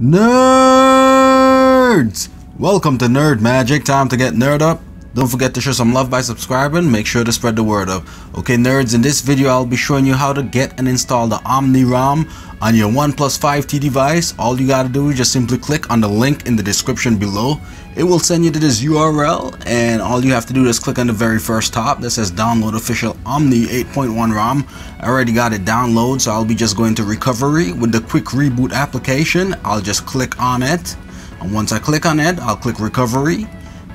Nerds! Welcome to Nerd Magic. Time to get nerd up. Don't forget to show some love by subscribing. Make sure to spread the word of. Okay, nerds, in this video, I'll be showing you how to get and install the Omni ROM on your OnePlus 5T device. All you gotta do is just simply click on the link in the description below. It will send you to this URL, and all you have to do is click on the very first top that says download official Omni 8.1 ROM. I already got it downloaded so I'll be just going to recovery with the quick reboot application. I'll just click on it. And once I click on it, I'll click recovery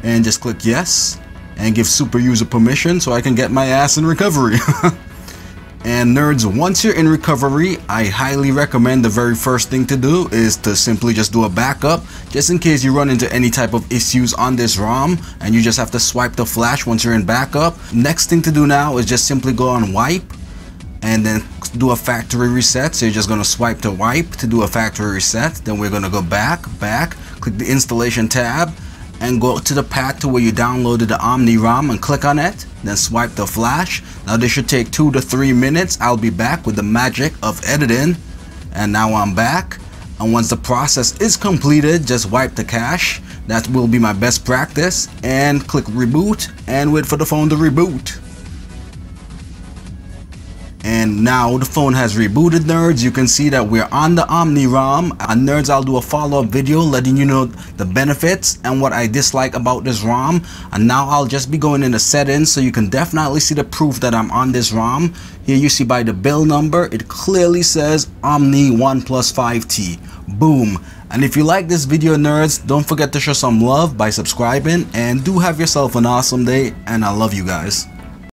and just click yes and give super user permission so I can get my ass in recovery. and nerds, once you're in recovery, I highly recommend the very first thing to do is to simply just do a backup just in case you run into any type of issues on this ROM and you just have to swipe the flash once you're in backup. Next thing to do now is just simply go on wipe and then do a factory reset. So you're just gonna swipe to wipe to do a factory reset. Then we're gonna go back, back, click the installation tab and go to the path to where you downloaded the Omni ROM and click on it then swipe the flash. Now this should take two to three minutes. I'll be back with the magic of editing. And now I'm back. And once the process is completed just wipe the cache. That will be my best practice. And click reboot. And wait for the phone to reboot and now the phone has rebooted nerds. You can see that we're on the Omni ROM and uh, nerds I'll do a follow-up video letting you know the benefits and what I dislike about this ROM. And now I'll just be going in the settings so you can definitely see the proof that I'm on this ROM. Here you see by the build number it clearly says Omni OnePlus 5T boom. And if you like this video nerds don't forget to show some love by subscribing. And do have yourself an awesome day and I love you guys